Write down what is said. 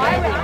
Why would